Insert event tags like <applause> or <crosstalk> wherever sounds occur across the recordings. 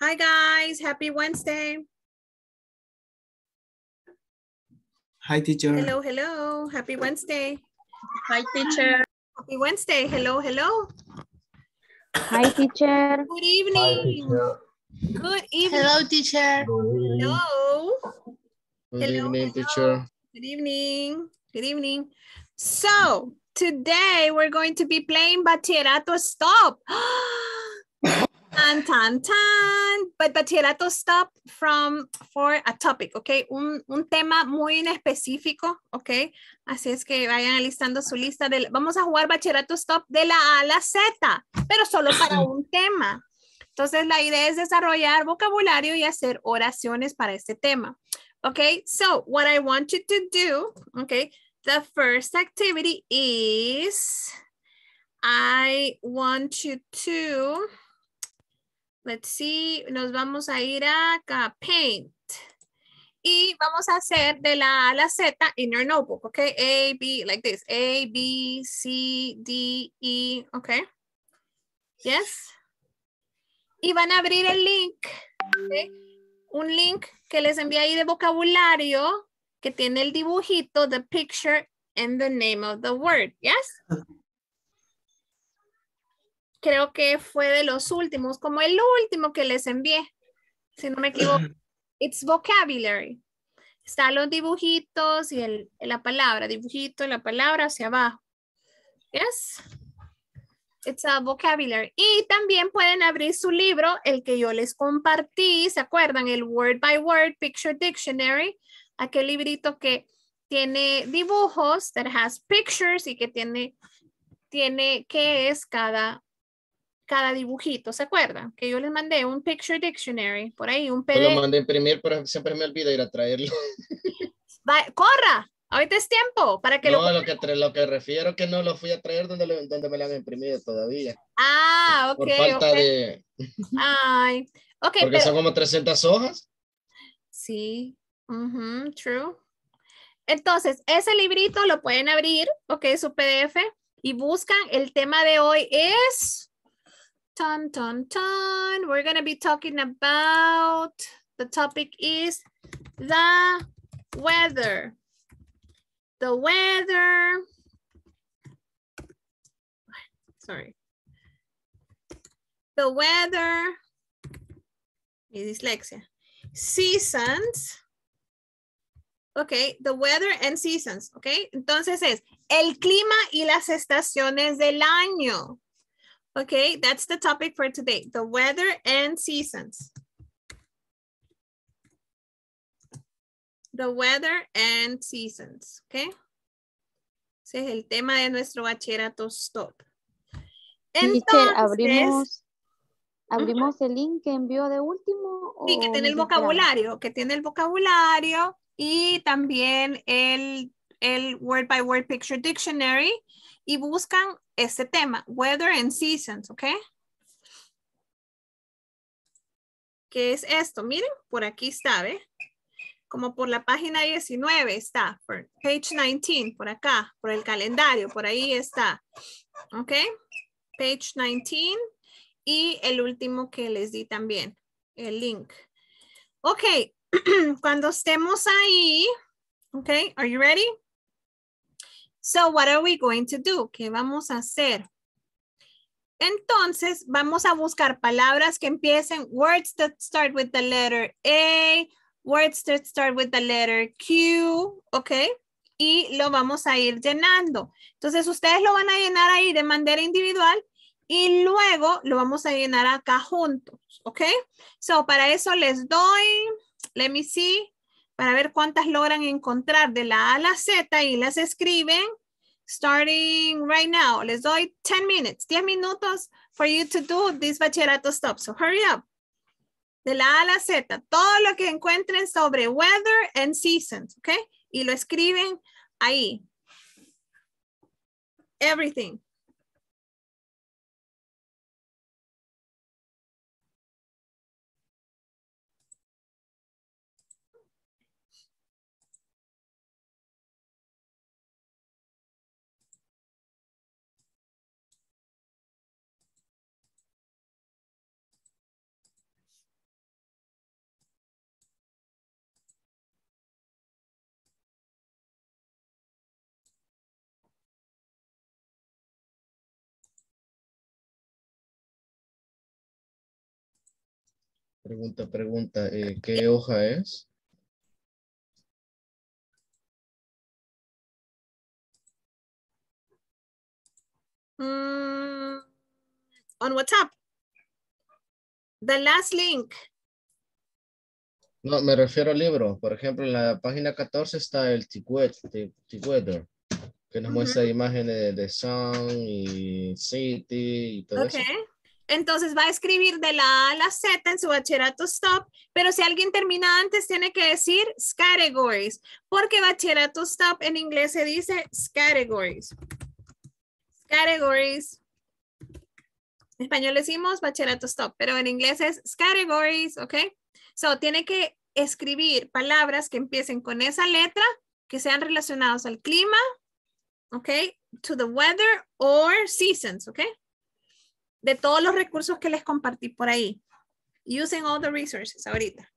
Hi guys, happy Wednesday. Hi, teacher. Hello, hello, happy Wednesday. Hi, teacher. Happy Wednesday, hello, hello. Hi, teacher. Good evening. Good evening. Hello, teacher. Hello. Good Hello, evening, hello. teacher. Good evening. Good evening. So today we're going to be playing Bachillerato Stop. <gasps> <gasps> <gasps> tan, tan, tan. But Bachillerato Stop from for a topic, okay? Un, un tema muy en específico, okay? Así es que vayan alistando su lista. De, vamos a jugar Bachillerato Stop de la A a la Z, pero solo para <clears throat> un tema. Entonces la idea es desarrollar vocabulario y hacer oraciones para este tema. Okay, so what I want you to do, okay, the first activity is I want you to, let's see, nos vamos a ir acá, paint. Y vamos a hacer de la A a la Z in your notebook, okay? A, B, like this, A, B, C, D, E, okay? Yes? Y van a abrir el link, okay? un link que les envié ahí de vocabulario que tiene el dibujito, the picture and the name of the word. Yes? Creo que fue de los últimos, como el último que les envié. Si no me equivoco. <clears throat> It's vocabulary. Están los dibujitos y el, la palabra, dibujito la palabra hacia abajo. Yes? It's a vocabulary. Y también pueden abrir su libro, el que yo les compartí, ¿se acuerdan? El Word by Word Picture Dictionary, aquel librito que tiene dibujos, that has pictures y que tiene, tiene qué es cada, cada dibujito, ¿se acuerdan? Que yo les mandé un Picture Dictionary, por ahí, un Yo lo PDF. mandé a imprimir, pero siempre me olvida ir a traerlo. <laughs> Va- corra, ahorita es tiempo para que no, lo... lo que, lo que refiero que no lo fui a traer donde, lo- donde me lo han imprimido todavía. Ah, ok, por falta de... Ay, ok, Porque pero... son como 300 hojas. Sí, ujú, true. Entonces, ese librito lo pueden abrir, ok, su PDF, y buscan, el tema de hoy es, ton, ton, ton, we're going to be talking about, the topic is the weather. The weather. Sorry. The weather. Mi dislexia seasons. Ok, the weather and seasons. Ok, entonces es el clima y las estaciones del año. Ok, that's the topic for today. The weather and seasons. The weather and seasons. Ok. Ese es el tema de nuestro bachillerato stop. Entonces, abrimos, abrimos el link que envió de último. Sí, que tiene el vocabulario, que tiene el vocabulario y también el, el Word by Word Picture Dictionary y buscan este tema, Weather and Seasons, ¿ok? ¿Qué es esto? Miren, por aquí está, ¿ve? Como por la página 19 está, por page 19, por acá, por el calendario, por ahí está, ¿ok? Page 19 y el último que les di también, el link. Ok, <clears throat> cuando estemos ahí, ok, are you ready? So what are we going to do? ¿Qué vamos a hacer? Entonces, vamos a buscar palabras que empiecen, words that start with the letter A, words that start with the letter Q, ok, y lo vamos a ir llenando. Entonces, ustedes lo van a llenar ahí de manera individual y luego lo vamos a llenar acá juntos, ok? So, para eso les doy, let me see, para ver cuántas logran encontrar de la A a la Z y las escriben. Starting right now, les doy 10 minutes, 10 minutos for you to do this bachillerato stop. So hurry up. De la A a la Z, todo lo que encuentren sobre weather and seasons, ¿ok? Y lo escriben ahí. Everything. Pregunta, pregunta, eh, ¿qué hoja es? Mm, on WhatsApp. The last link. No, me refiero al libro. Por ejemplo, en la página 14 está el Together, que nos Ujú. muestra imágenes de, de Sun y City y todo Ok. eso. Entonces va a escribir de la A a la Z en su bachillerato stop, pero si alguien termina antes tiene que decir categories, porque bachillerato stop en inglés se dice categories. Categories. En español decimos bachillerato stop, pero en inglés es categories, ¿ok? So, tiene que escribir palabras que empiecen con esa letra, que sean relacionadas al clima, ¿ok? To the weather or seasons, ¿ok? De todos los recursos que les compartí por ahí. Using all the resources ahorita.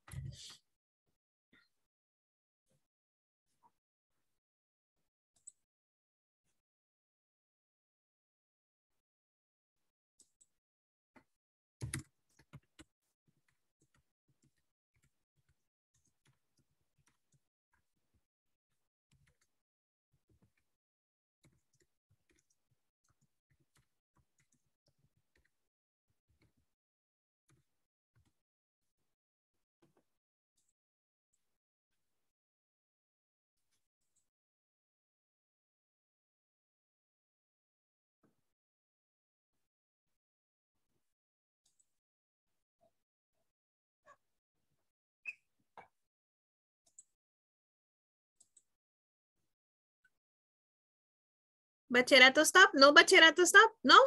Bachillerato stop, no bachillerato stop, no.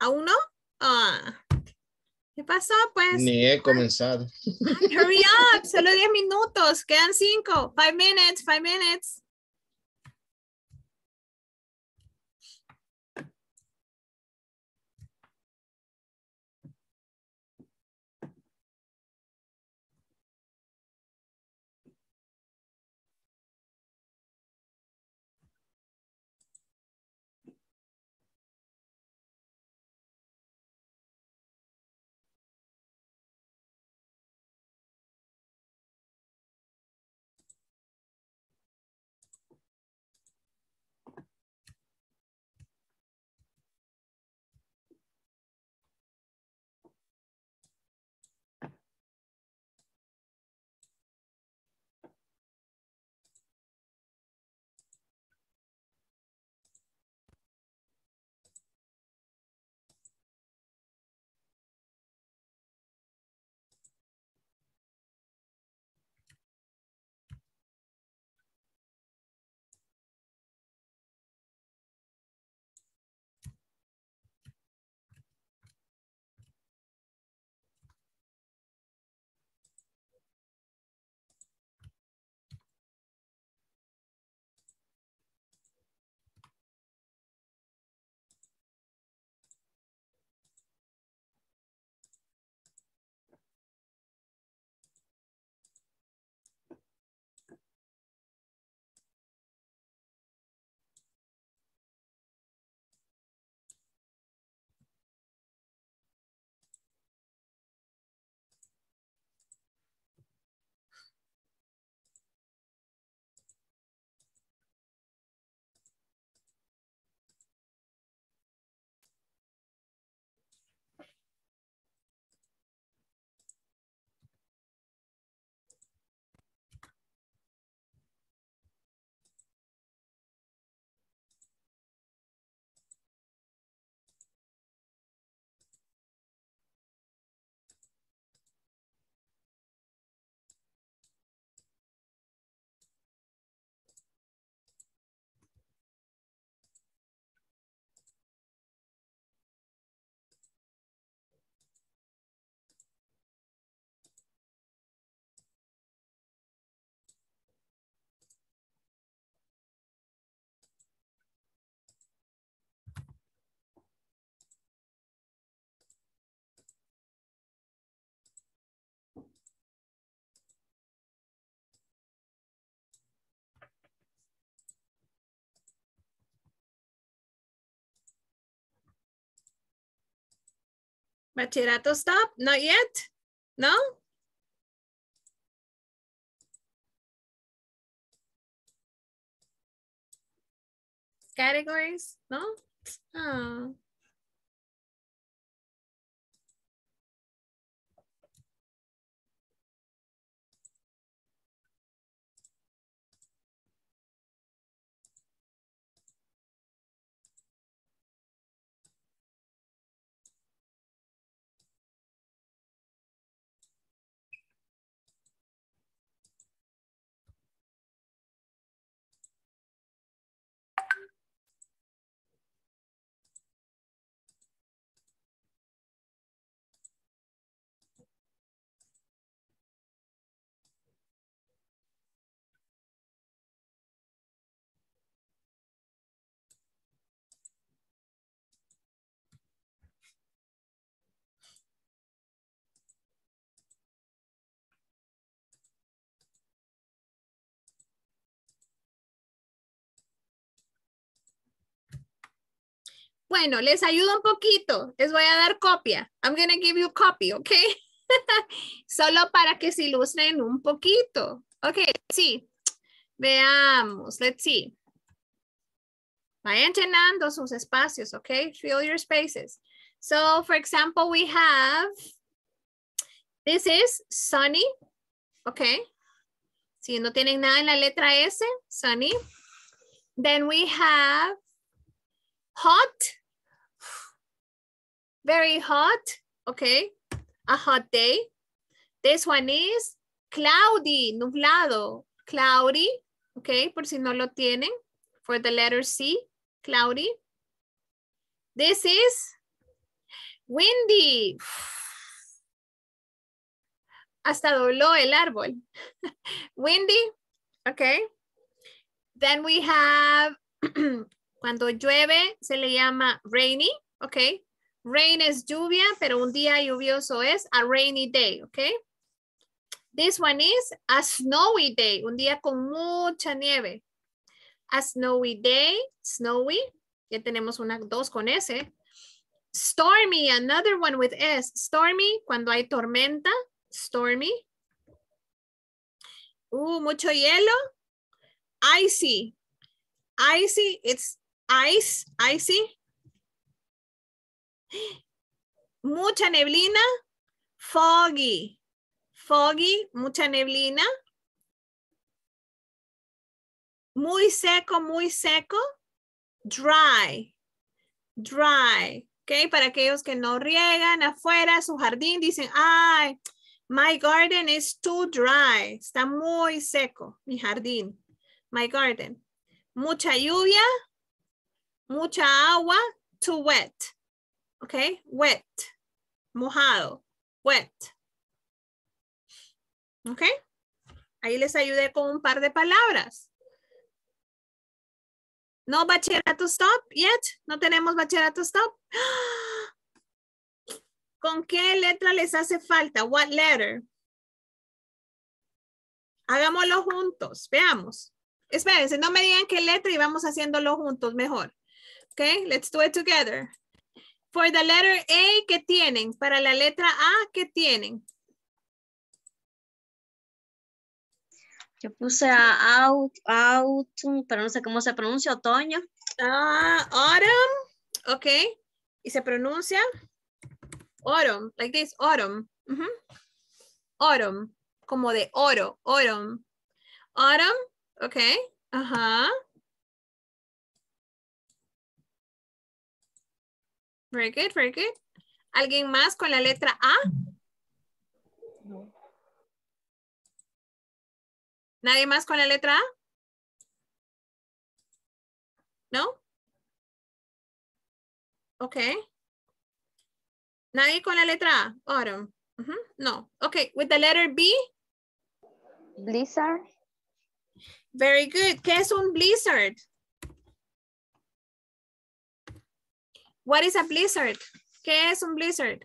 ¿Aún no? Ah. ¿Qué pasó? Pues Ni he comenzado. hurry up, solo 10 minutos, quedan 5, 5 minutes, 5 minutes. Bachillerato stop? Not yet? No? Categories? No? Oh. Bueno, les ayudo un poquito. Les voy a dar copia. I'm going to give you copy, ¿ok? <laughs> Solo para que se ilustren un poquito. Ok, sí. Veamos, let's see. Vayan llenando sus espacios, ok? Fill your spaces. So, for example, we have, this is sunny, ok? Si no tienen nada en la letra S, sunny. Then we have hot, very hot, okay, a hot day. This one is cloudy, nublado, cloudy, okay, por si no lo tienen, for the letter C, cloudy. This is windy. Hasta dobló el árbol. <laughs> windy, okay. Then we have <clears throat> Cuando llueve se le llama rainy, ¿ok? Rain es lluvia, pero un día lluvioso es a rainy day, ¿ok? This one is a snowy day, un día con mucha nieve. A snowy day, snowy, ya tenemos una dos con S. Stormy, another one with S. Stormy, cuando hay tormenta, stormy. Uh, mucho hielo. Icy. Icy, it's ice, icy. Mucha neblina, foggy. Foggy, mucha neblina. Muy seco, muy seco. Dry, dry. ¿Ok? Para aquellos que no riegan afuera, su jardín, dicen, ay, my garden is too dry. Está muy seco, mi jardín. My garden. Mucha lluvia, mucha agua, too wet. Okay, wet, mojado, wet. Okay, ahí les ayudé con un par de palabras. No bachillerato stop yet. No tenemos bachillerato stop. <gasps> ¿Con qué letra les hace falta? What letter? Hagámoslo juntos. Veamos. Espérense, no me digan qué letra y vamos haciéndolo juntos mejor. Okay, let's do it together. For the letter A, ¿qué tienen? Para la letra A, ¿qué tienen? Yo puse a out, autumn, pero no sé cómo se pronuncia, otoño. Ah, autumn. Ok. Y se pronuncia autumn, like this, autumn. Ujú. Autumn, como de oro, autumn. Autumn, ok. Ajá. Very good, very good. ¿Alguien más con la letra A? ¿Nadie más con la letra A? ¿No? Ok. ¿Nadie con la letra A? Autumn. No. Ok, with the letter B. Blizzard. Very good. ¿Qué es un blizzard? What is a blizzard? ¿Qué es un blizzard?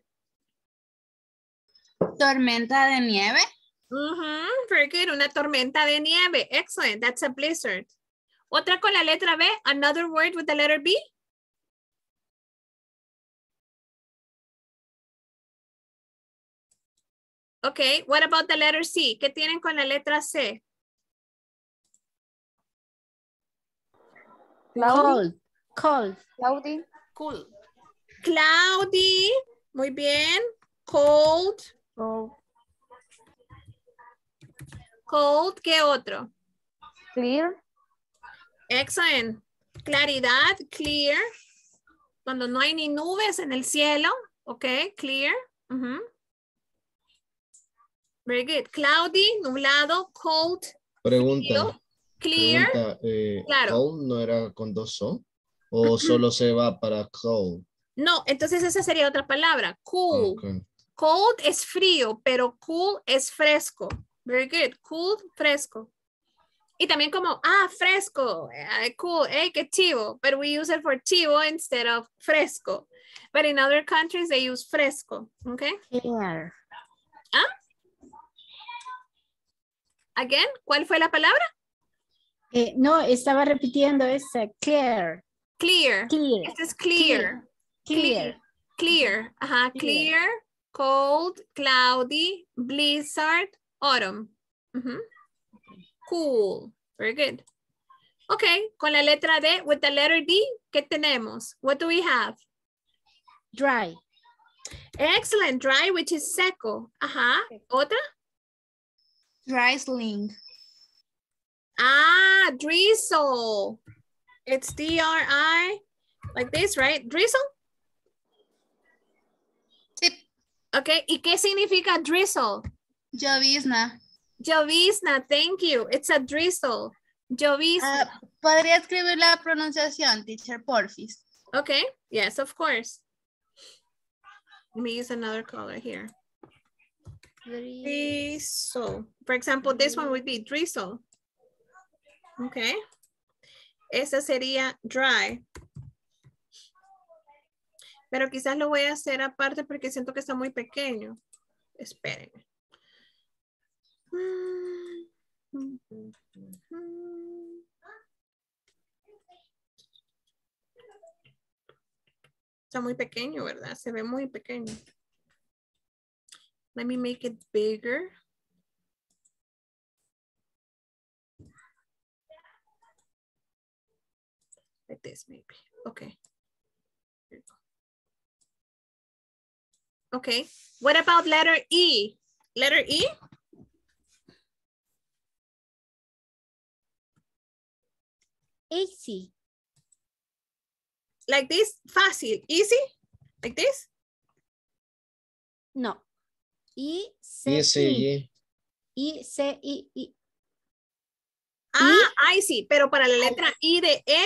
Tormenta de nieve. Ujú, Very good. Una tormenta de nieve. Excellent. That's a blizzard. Otra con la letra B. Another word with the letter B. Okay, what about the letter C? ¿Qué tienen con la letra C? Cloudy. Cold. Cold. Cloudy. Cool. Cloudy. Muy bien. Cold. Cold. Cold. ¿Qué otro? Clear. Excellent. Claridad. Clear. Cuando no hay ni nubes en el cielo. Ok. Clear. Very good. Cloudy. Nublado. Cold. Pregunta. Clear. pregunta eh, Claro. cold no era con dos O? ¿O solo se va para cold? No, entonces esa sería otra palabra. Cool. Cold es frío, pero cool es fresco. Very good. Cool, fresco. Y también como, ah, fresco, eh, cool, eh, qué chivo. But we use it for chivo instead of fresco. But in other countries they use fresco. Okay. Clear. Again, ¿cuál fue la palabra? Eh, no, estaba repitiendo esa. Clear. Clear. Clear. Este es clear. Clear. Clear. Ajá, uh-huh. Clear. clear, cold, cloudy, blizzard, autumn. Ujú. Cool. Very good. Okay, con la letra D, with the letter D, ¿qué tenemos? What do we have? Dry. Excellent. Dry, which is seco. Uh-huh. Ajá. ¿Otra? Drizzling. Ah, drizzle. It's D-R-I, like this, right? Drizzle? Sí, Okay, ¿y qué significa drizzle? llovizna. Llovizna, thank you. It's a drizzle. Llovizna. Ah, ¿Podría escribir la pronunciación, teacher, porfis? okay, yes, of course. Let me use another color here. Drizzle. For example, this one would be drizzle. Okay. Esa sería dry. Pero quizás lo voy a hacer aparte porque siento que está muy pequeño. Esperen. Está muy pequeño, ¿verdad? Se ve muy pequeño. Let me make it bigger. Like this, maybe. Okay. Okay. What about letter E? Letter E? Easy. Like this? Fácil. Easy? Like this? No. I, C, Y sí, I. y- I, C, I, I. Ah, I see. Pero para la letra I de E,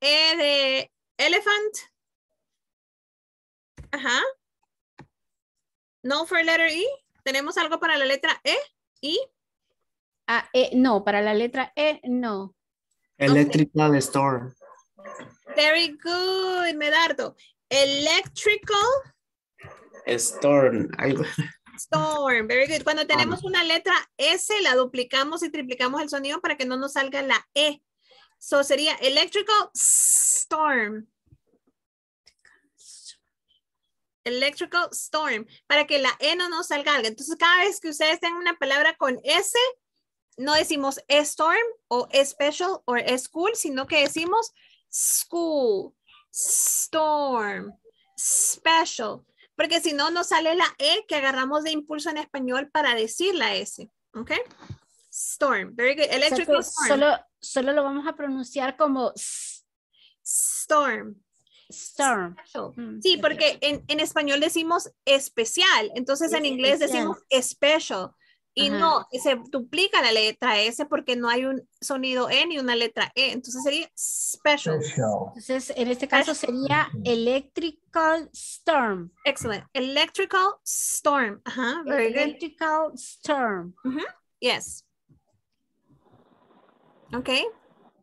E de elephant. Ajá. No for letter E. ¿Tenemos algo para la letra E? I. Ah, eh, no, para la letra E, no. Electrical storm. Very good, Medardo. Electrical Storm. Algo- storm. Very good. Cuando tenemos una letra S, la duplicamos y triplicamos el sonido para que no nos salga la E. So sería electrical storm. Electrical storm. Para que la E no nos salga. Entonces, cada vez que ustedes tengan una palabra con S, no decimos storm o special o school, sino que decimos school, storm, special. Porque si no, nos sale la E que agarramos de impulso en español para decir la S. ¿Ok? Storm. Very good. O sea Electrical storm. solo, solo lo vamos a pronunciar como s- Storm. storm. Mm, Sí, porque en, en español decimos especial, entonces en inglés Especial. decimos special. Y Ajá. no, se duplica la letra S porque no hay un sonido E ni una letra E. Entonces sería special. Entonces, en este caso sería electrical storm. Excellent. Electrical storm. Ajá, very good. Electrical storm. Yes. Okay.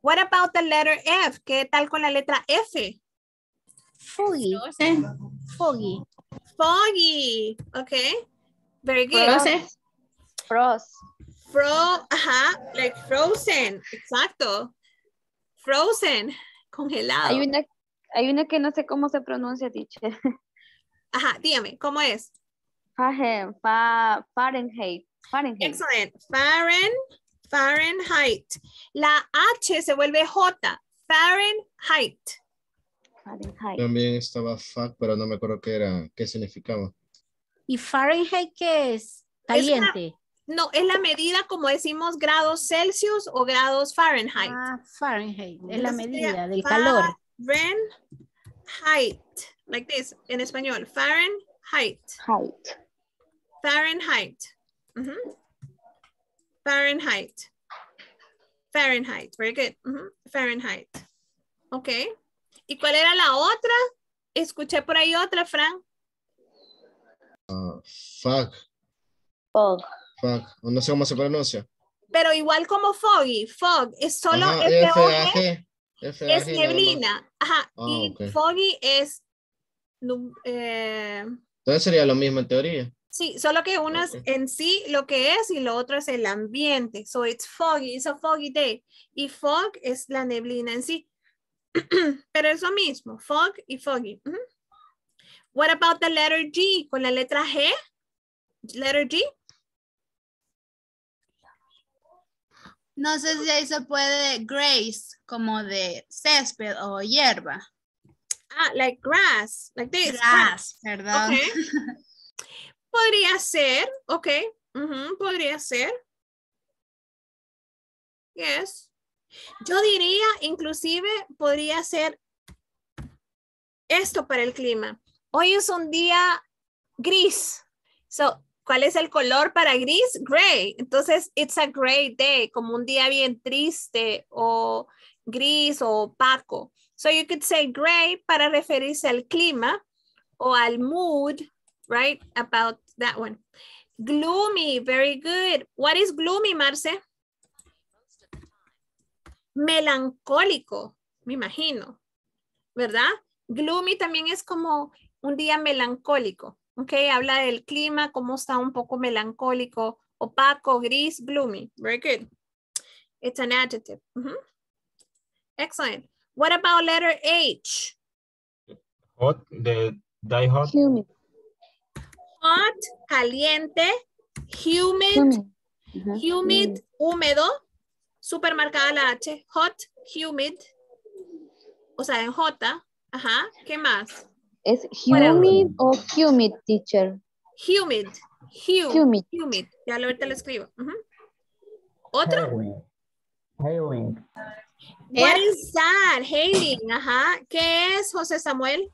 What about the letter F? ¿Qué tal con la letra F? Foggy. Foggy. Foggy. Okay. Very good. Frozen. Frost. Fro, ajá, like frozen. Exacto. Frozen. Congelado. Hay una, hay una que no sé cómo se pronuncia, teacher. Ajá, dígame, ¿cómo es? Fahrenheit. Fahrenheit. Excellent. Faren, Fahrenheit. La H se vuelve J. Fahrenheit. Fahrenheit. También estaba fuck, pero no me acuerdo qué era, qué significaba. ¿Y Fahrenheit qué es? Caliente. No, es la medida como decimos grados Celsius o grados Fahrenheit. Ah, Fahrenheit. Es la medida del calor. Fahrenheit. Like this, en español. Fahrenheit. Height. Fahrenheit. Fahrenheit. Fahrenheit. Very good. Fahrenheit. Ok. ¿Y cuál era la otra? Escuché por ahí otra, Fran. Ah, fuck, Fog. fuck. No sé cómo se pronuncia. Pero igual como foggy. Fog es solo Ajá, F-O-G, F-A-G. es F-A-G nada más. neblina. Ajá. Ah, y foggy es. eh, Entonces sería lo mismo en teoría. Sí, solo que uno es en sí lo que es y lo otro es el ambiente. So it's foggy, it's a foggy day. Y fog es la neblina en sí. <clears throat> Pero es lo mismo, fog y foggy. What about the letter G? Con la letra G. Letter G. No sé si ahí se puede grace, como de césped o hierba. Ah, like grass, like this. Grass, perdón. Ok. <laughs> Podría ser, ok. podría ser. Yes. Yo diría, inclusive, podría ser esto para el clima. Hoy es un día gris. So, ¿cuál es el color para gris? Gray. Entonces, it's a gray day, como un día bien triste o gris o opaco. So you could say gray para referirse al clima o al mood, right? About that one. Gloomy, very good. What is gloomy, Marce? Melancólico, me imagino, ¿verdad? Gloomy también es como un día melancólico, ¿ok? Habla del clima, cómo está un poco melancólico, opaco, gris, gloomy. Very good. It's an adjective. Excellent. What about letter H? Hot, de die hot. Humid. Hot, caliente, humid, Humid. Húmedo, super marcada la H, hot, humid, o sea, en J, ajá, ¿qué más? ¿Es humid o humid, teacher? Humid, hu- Humid. humid, ya lo ahorita lo escribo. ¿Otro? Hailing. Hailing. What is that? Hailing, ajá, ¿qué es José Samuel?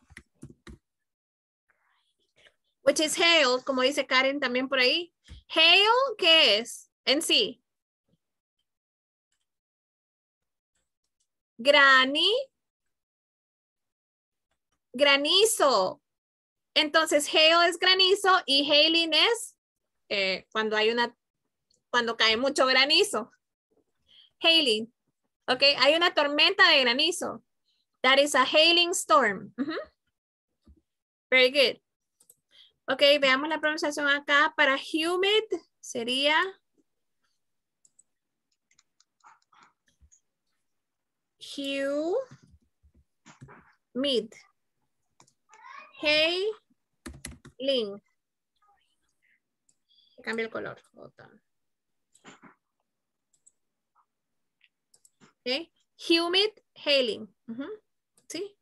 Which is hail, como dice Karen también por ahí. Hail, ¿qué es? En sí. Grani. Granizo. Entonces, hail es granizo y hailing es eh, cuando hay una, cuando cae mucho granizo. Hailing. Ok, hay una tormenta de granizo. That is a hailing storm. Very good. Ok, veamos la pronunciación acá. Para humid sería humid. Hailing. Cambia el color. Okay. Humid hailing. Ujú. ¿Sí?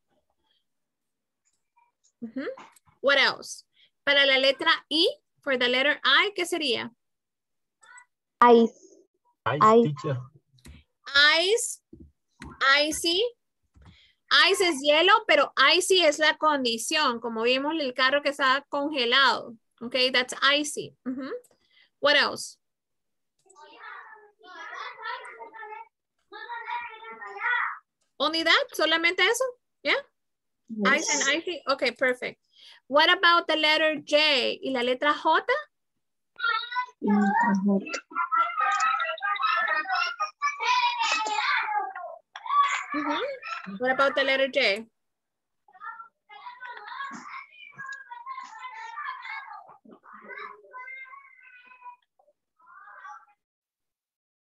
Ujú. What else? Para la letra I, for the letter I, ¿qué sería? Ice. Ice, teacher. Ice, icy. Ice es hielo, pero icy es la condición, como vimos el carro que estaba congelado. Okay, that's icy. Ujú. What else? Only that? ¿Solamente eso? Yeah? Ice and icy? Okay, perfect. What about the letter J y la letra J? What about the letter J?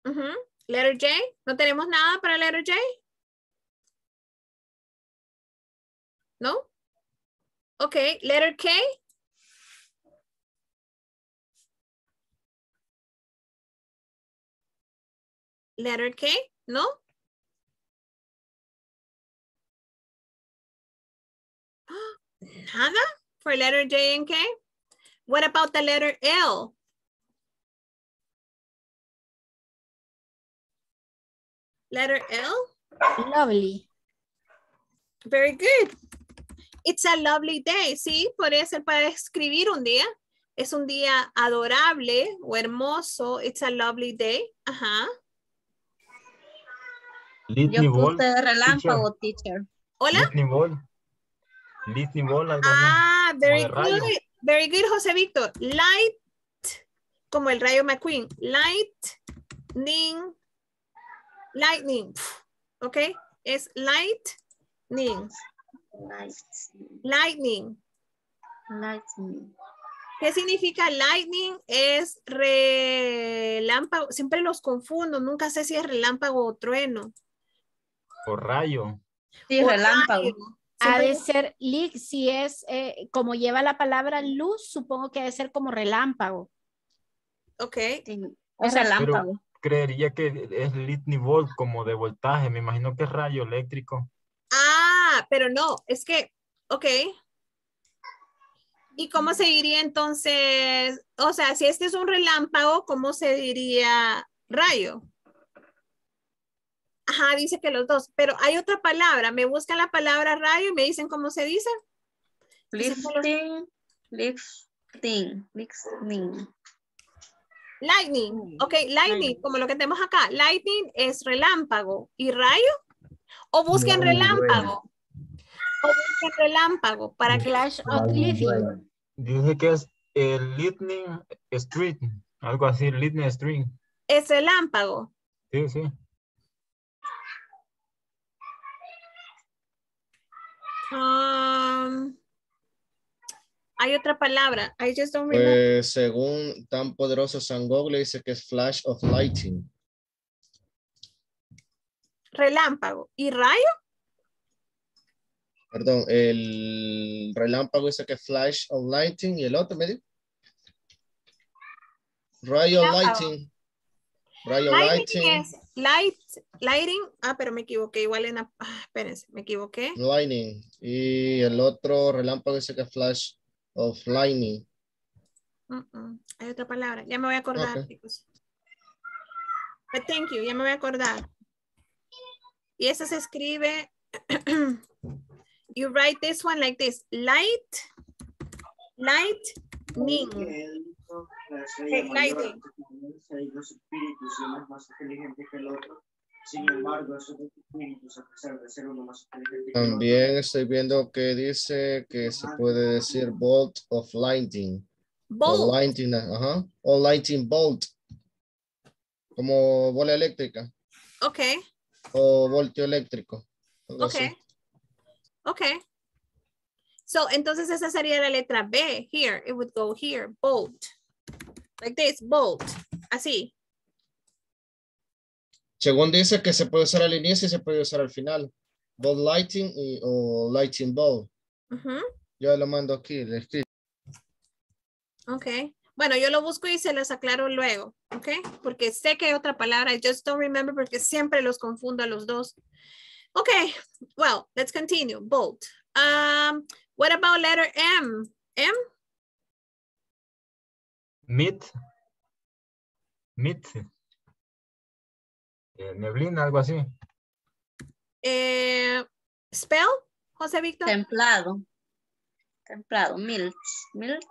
Mhm. Letter J. ¿No tenemos nada para letter J? No? Okay, letter K. Letter K, no? <gasps> Nada for letter J and K? What about the letter L? Letter L? Lovely. Very good. It's a lovely day. Sí, puede ser para escribir un día. Es un día adorable o hermoso. It's a lovely day. Ajá. Litny Yo ball. puse relámpago, teacher. Hola. Litny ball. Ball, algo así. Ah, very good. Very good, José Víctor. Light, como el rayo McQueen. Lightning. Lightning. Ok. Es lightning. Lightning. lightning. ¿Qué significa lightning? Es relámpago. Siempre los confundo. Nunca sé si es relámpago o trueno. O rayo. Sí, O relámpago. rayo. Ha de ser leak, si es eh, como lleva la palabra luz, supongo que ha de ser como relámpago. Ok. Sí, O es sea, relámpago. Creería que es litny ball como de voltaje. Me imagino que es rayo eléctrico. Pero no, es que, ok. ¿Y cómo se diría entonces? O sea, si este es un relámpago, ¿cómo se diría rayo? Ajá, dice que los dos, pero hay otra palabra. Me buscan la palabra rayo y me dicen cómo se dice. Lifting, lifting, lifting. Lightning, ok, lightning, Lightning. como lo que tenemos acá. Lightning es relámpago. ¿Y rayo? O busquen No, relámpago. O relámpago para que Flash of living. Dice que es el lightning street. Algo así, lightning street. es relámpago. Sí, sí. Um, hay otra palabra. I just don't remember. Pues según tan poderoso San Google dice que es flash of lighting. relámpago. ¿Y rayo? Perdón, el relámpago dice que flash of lighting y el otro me dijo. Rayo Relámpago. lighting. Rayo Lighting lighting. es light, lighting. Ah, pero me equivoqué. Igual en ah, espérense, me equivoqué. Lightning. Y el otro relámpago dice que flash of lightning. Mm, mm, Hay otra palabra. Ya me voy a acordar, chicos. But thank you, ya me voy a acordar. Y eso se escribe. <clears throat> you write this one like this. Light. Lightning. Okay, lightning. También estoy viendo que dice que se puede decir bolt of lightning. O Bolt. lighting, ajá. O lighting bolt. Como bola eléctrica. Ok, O voltio eléctrico. ok. así. Ok. So, entonces esa sería la letra B. Here, it would go here. Bolt. Like this, bolt. Así. Según dice que se puede usar al inicio y se puede usar al final. Bolt lighting y, o lighting bulb. Ujú. Yo lo mando aquí, le escribo. Ok. Bueno, yo lo busco y se los aclaro luego. Ok. Porque sé que hay otra palabra. I just don't remember porque siempre los confundo a los dos. Ok. Well, let's continue. Bolt. Um, what about letter M? M? Mid. Mid. Eh, neblina, algo así. Eh, spell, José Víctor? Templado. Templado. Milt. Milt.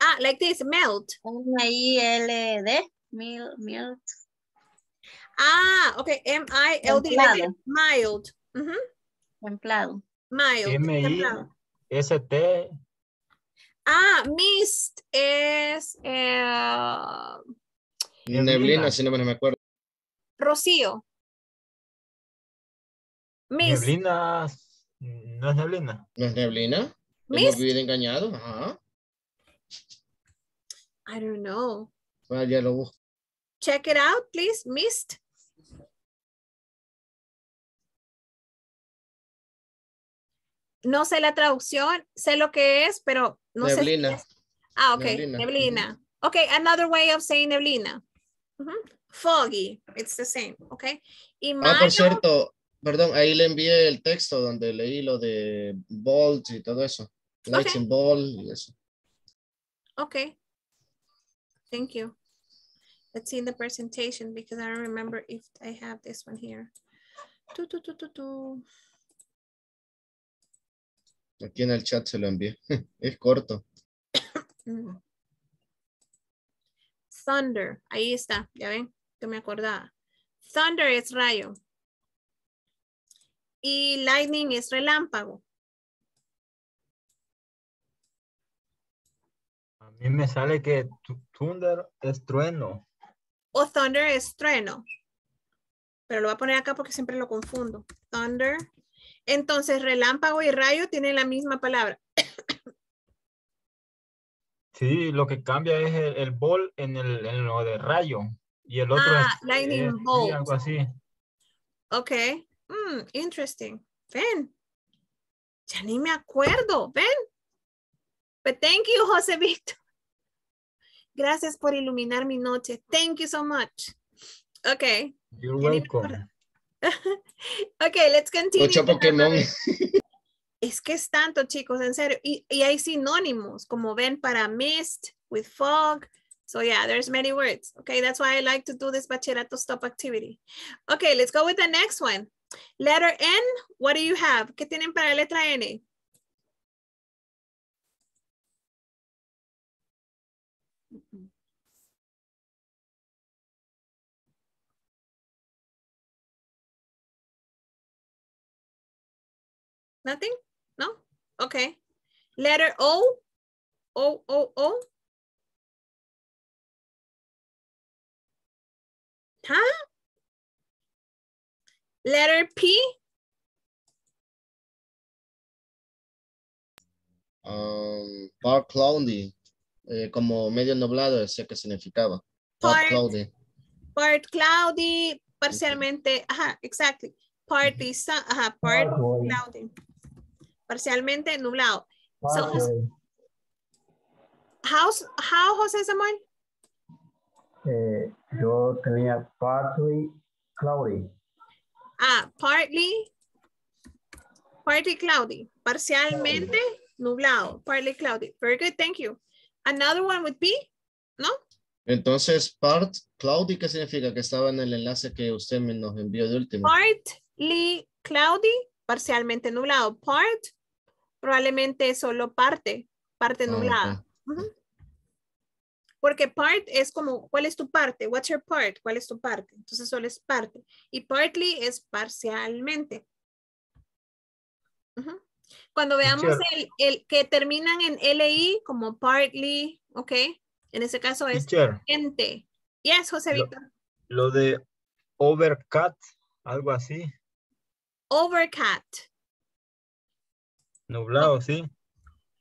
Ah, like this, melt. M-I-L-D. Mil, milt. Ah, ok, M-I-L-D, like this, Templado. templado. M-I-S-T. Ah, mist es eh, Neblina. Si no me acuerdo. rocío. Mist. Neblina. No es neblina. ¿No es neblina? Mist. Hemos vivido engañados. Ajá. I don't know. Ah, ya lo busco. Check it out, please. Mist. No sé la traducción, sé lo que es, pero no sé. si Neblina. es- Ah, ok, Neblina. neblina. Ok, another way of saying neblina. Foggy. It's the same, okay? Y Ah, por cierto, perdón, ahí le envié el texto donde leí lo de bold y todo eso. Lightning ball y eso. okay. Thank you. Let's see the presentation because I don't remember if I have this one here. Tu, tu. Aquí en el chat se lo envié. <laughs> es corto. <coughs> Thunder, ahí está, ya ven, que me acordaba. Thunder es rayo. Y lightning es relámpago. A mí me sale que thunder es trueno. O thunder es trueno. Pero lo voy a poner acá porque siempre lo confundo. Thunder. Entonces, relámpago y rayo tienen la misma palabra. Sí, lo que cambia es el, el ball en, el, en lo de rayo. Y el otro Ah, es, lightning es- bolt. algo así. Ok. Mm, interesting. Ven. Ya ni me acuerdo. Ven. But thank you, José Víctor. Gracias por iluminar mi noche. Thank you so much. Okay. You're welcome. Okay, let's continue. Pokémon. Es que es tanto, chicos, en serio. Y, y hay sinónimos, como ven, para mist, with fog. So yeah, there's many words. Okay, that's why I like to do this bachillerato stop activity. Okay, let's go with the next one. Letter N, what do you have? ¿Qué tienen para la letra N? Nothing? No? Okay. Letter O, O, O, O. Huh? Letter P, Um, part cloudy. eh, como medio nublado, decía que significaba. Part Part. cloudy. part cloudy, parcialmente, ajá, exactly. Partly, sun, ajá, part cloudy. Parcialmente nublado. So, Partly, How, how, José Samuel? eh, yo tenía partly cloudy. Ah, partly, partly cloudy, parcialmente nublado, partly cloudy. Very good, thank you. Another one would be, ¿no? Entonces, part cloudy, ¿qué significa? Que estaba en el enlace que usted me nos envió de último. Partly cloudy, parcialmente nublado. Part, probablemente solo parte, parte Ah, nublada. Porque part es como, ¿cuál es tu parte? What's your part? ¿Cuál es tu parte? Entonces solo es parte. Y partly es parcialmente. Cuando veamos el, el que terminan en LI como partly, ¿ok? En ese caso es Teacher, ente. Yes, José Víctor. lo de overcut, algo así, Overcat. Nublado, sí.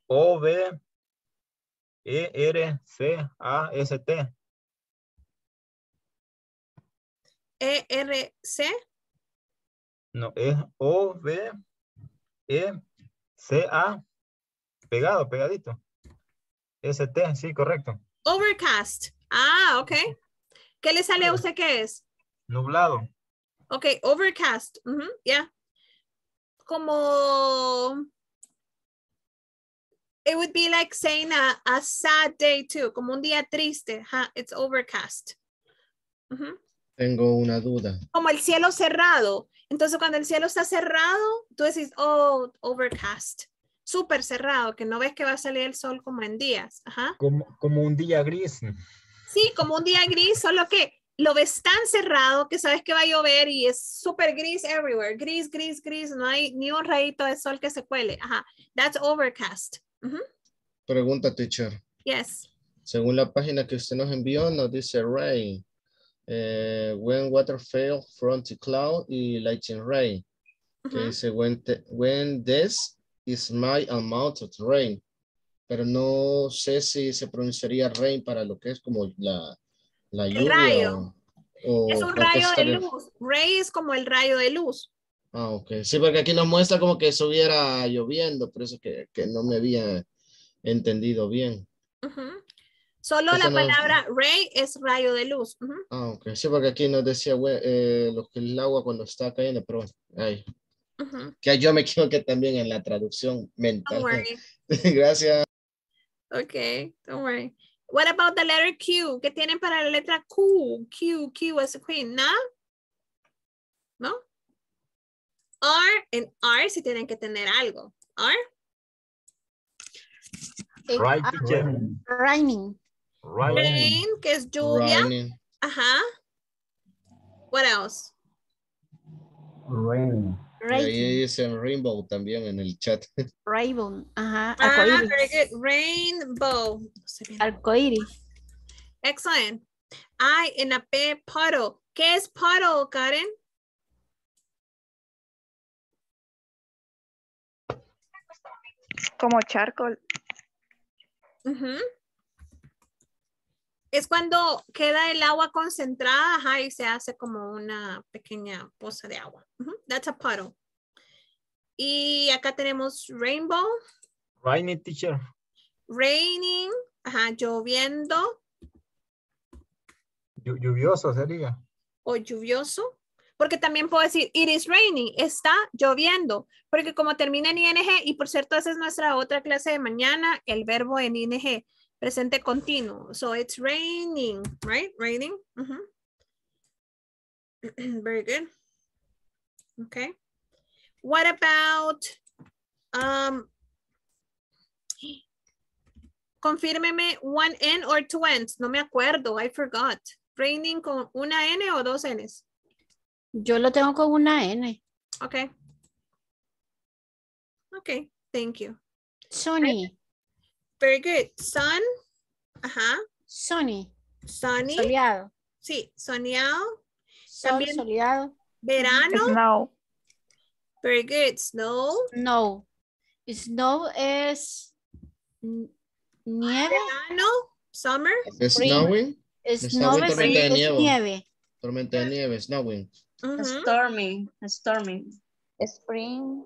O V E R C A S T. ERC. No, es O V E C A pegado, pegadito. S T, sí, correcto. Overcast. Ah, ok. ¿Qué le sale a usted qué es? Nublado. Ok, overcast. Ya. Como. It would be like saying a, a sad day too, como un día triste. huh? It's overcast. Ujú. Tengo una duda. Como el cielo cerrado. Entonces, cuando el cielo está cerrado, tú decís, oh, overcast. Súper cerrado, que no ves que va a salir el sol como en días. Ajá. Como, como un día gris. Sí, como un día gris, solo que lo ves tan cerrado que sabes que va a llover y es súper gris everywhere. Gris, gris, gris. No hay ni un rayito de sol que se cuele. Ajá. That's overcast. Pregunta, teacher. Yes. Según la página que usted nos envió, nos dice rain. eh, when water fell from the cloud y lightning rain. Que dice when, when this is my amount of rain. Pero no sé si se pronunciaría rain para lo que es como la, la El lluvia. rayo. o- o Es un rayo de luz. Ray es como el rayo de luz. Ah, ok. Sí, porque aquí nos muestra como que estuviera lloviendo, por eso que, que no me había entendido bien. Ujú. Solo Eso la no- palabra ray es rayo de luz. Ujú. Ah, ok. Sí, porque aquí nos decía eh, lo que el agua cuando está cayendo, pero ay, Ujú. que yo me <laughs> equivoqué también en la traducción mental. Don't worry. <laughs> Gracias. Okay, don't worry. What about the letter Q? ¿Qué tienen para la letra Q? Q, Q as a queen, ¿no? ¿No? R, en R sí tienen que tener algo. R, Eh, Right, raining. Rain, que es lluvia. Raining. Ajá. What else? Rain. Y Raven. ahí dicen rainbow también en el chat. <laughs> Raven. Ajá. Ah, very good. Rainbow. Arcoíris. Excellent. I en la P, puddle. ¿Qué es puddle, Karen? Como charco. Ujú. Es cuando queda el agua concentrada ajá, y se hace como una pequeña poza de agua. That's a puddle. Y acá tenemos rainbow, Rainy, teacher. raining, ajá, lloviendo Llu- Lluvioso sería. o lluvioso. Porque también puedo decir, it is raining, está lloviendo. Porque como termina en ing, y por cierto, esa es nuestra otra clase de mañana, el verbo en ing, presente continuo. So it's raining, right? Raining. Ujú. <clears throat> Very good. Okay. What about, um, confírmeme one N or two N's. No me acuerdo, I forgot. Raining con una N o dos N's. Yo lo tengo con una N. Okay. Okay, thank you. Sunny. Very good. Sun. Ajá. Sunny. Sunny. Soleado. Sí, soleado. Sol También- soleado. Verano. Snow. Very good. Snow. No. Snow es nieve. Verano. Summer. Snowing. Snow Snowing, es, tormenta de nieve. Tormenta de nieve, snowing. Ujú. Storming, storming. Spring.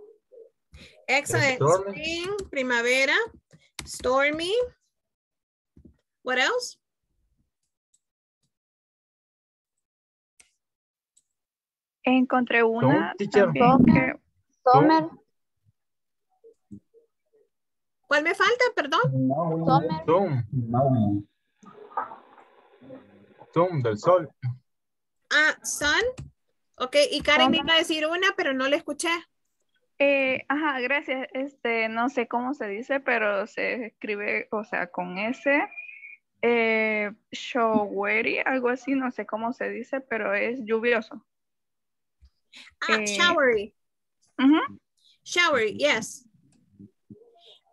Excellent. Stormy. Spring, primavera. Stormy. What else? Encontré una que Summer. ¿Cuál me falta? Perdón. Summer. Zoom. Zoom del sol. Ah, sun. Ok, y Karen me iba a decir una, pero no la escuché. Eh, ajá, gracias. Este, no sé cómo se dice, pero se escribe, o sea, con S. Eh, showery, algo así, no sé cómo se dice, pero es lluvioso. Ah, Eh, showery. Ujú. Showery, yes.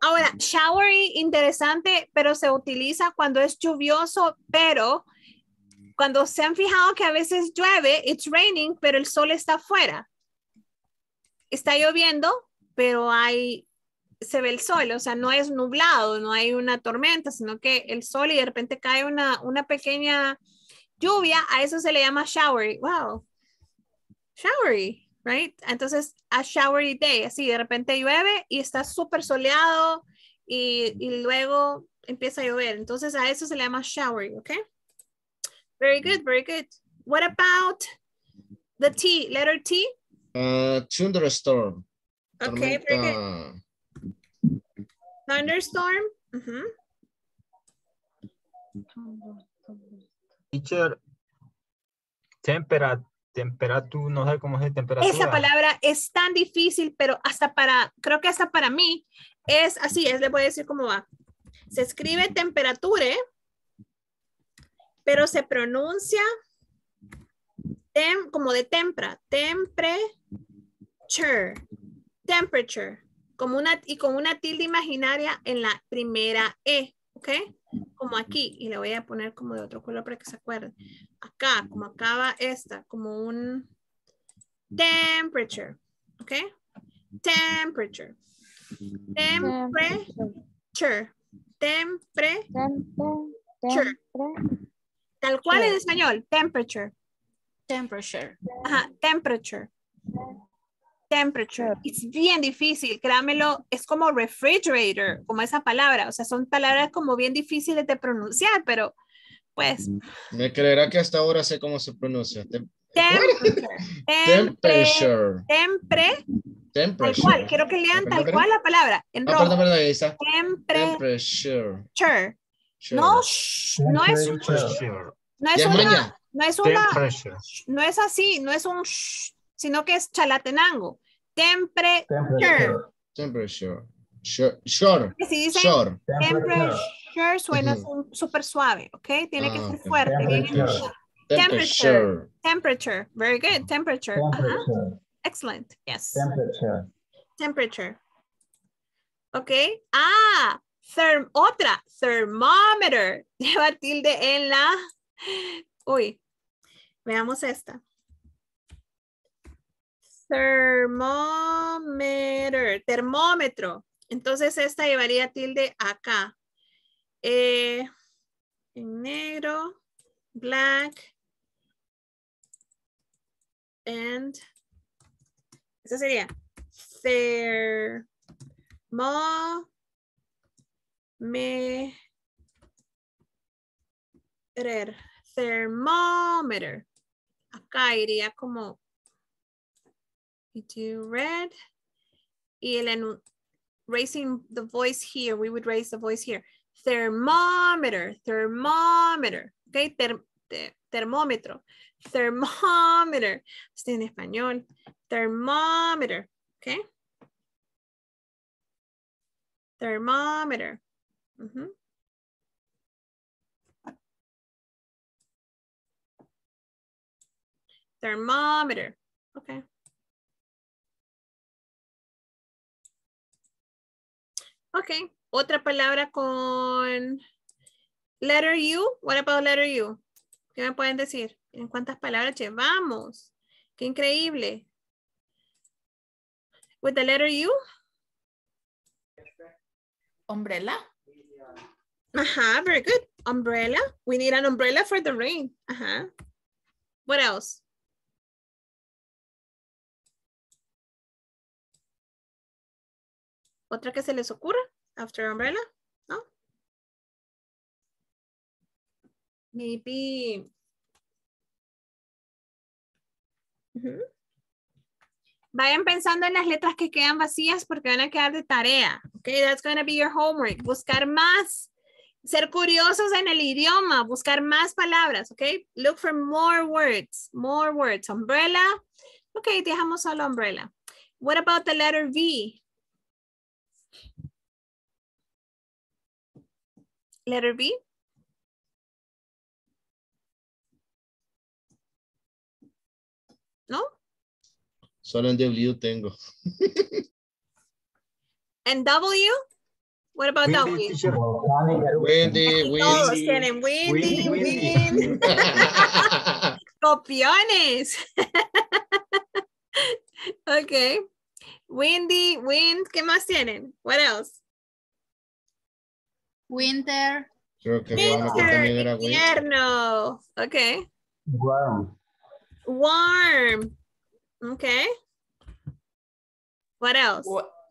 Ahora, showery, interesante, pero se utiliza cuando es lluvioso, pero cuando se han fijado que a veces llueve, it's raining, pero el sol está afuera. Está lloviendo, pero hay, se ve el sol, o sea, no es nublado, no hay una tormenta, sino que el sol y de repente cae una, una pequeña lluvia, a eso se le llama showery. Wow. Showery, right? Entonces, a showery day, así de repente llueve y está súper soleado y, y luego empieza a llover. Entonces, a eso se le llama showery, ¿ok? Very good, very good. What about the T, letter T? Uh, thunderstorm. Okay, very good. Thunderstorm. Ujú. Teacher. Tempera, temperatura, no sé cómo es temperatura. Esa palabra es tan difícil, pero hasta para, creo que hasta para mí es así, es, le voy a decir cómo va. Se escribe temperatura, pero se pronuncia tem- como de tempra, temperature, temperature, como una, y con una tilde imaginaria en la primera E, ¿ok? Como aquí, y le voy a poner como de otro color para que se acuerden. Acá, como acaba esta, como un temperature, ¿ok? Temperature. Temperature. Temperature. Temper, Tal cual en español, temperature. Temperature. Ajá, temperature. Temperature. Es bien difícil, créamelo, es como refrigerator, como esa palabra. O sea, son palabras como bien difíciles de pronunciar, pero pues. Me creerá que hasta ahora sé cómo se pronuncia. Tem- Temperature. <laughs> Temperature. Tempre. Tal Temperature. cual. Quiero que lean tal cual la palabra. En Ah, rojo. perdón, perdón. Temperature. Sure. No, shh, no es, Temperature. no es una, no es una, no es así, no es un shh, sino que es chalatenango. Temperature. Temperature. Sure. Sure. Que si dicen Sure. temperature suena Ujú. su- súper suave, ¿ok? Tiene que Ah, ser fuerte. Temperature. Temperature. Very good. Temperature. Excellent. Yes. Temperature. Temperature. Ok. Ah, otra. Thermometer. Lleva tilde en la. Uy. Veamos esta. Thermometer. Termómetro. Entonces esta llevaría tilde acá. Eh, en negro. Black. And. Esa sería. Thermo. Me. Thermometer. Acá iría como. Do red. Y el raising the voice here, we would raise the voice here. Thermometer, thermometer. Okay, Ter- te- termómetro. Thermometer. Está en español. Thermometer. Okay. Thermometer. Thermometer. Okay. Ok, otra palabra con letter U. What about letter U? ¿Qué me pueden decir? ¿En cuántas palabras llevamos? Qué increíble. With the letter U. Umbrella. Ajá, very good. Umbrella. We need an umbrella for the rain. Ajá. What else? ¿Otra que se les ocurra? After umbrella? ¿No? Maybe. Ujú. Vayan pensando en las letras que quedan vacías porque van a quedar de tarea. Okay, that's going to be your homework. Buscar más. Ser curiosos en el idioma. Buscar más palabras. Okay, look for more words. More words. Umbrella. Okay, dejamos solo umbrella. What about the letter V? Letter B. ¿No? Solo en W tengo. <laughs> And W? What about Windy, W? teacher. Volcanic Wendy, Todos Wendy. tienen windy, Windy, wind. Copiones. ok. Windy, wind. ¿Qué más tienen? What else? Winter. Creo que había uno que Winter, también era Wendy. invierno. Ok. Warm. Warm. Okay. What else?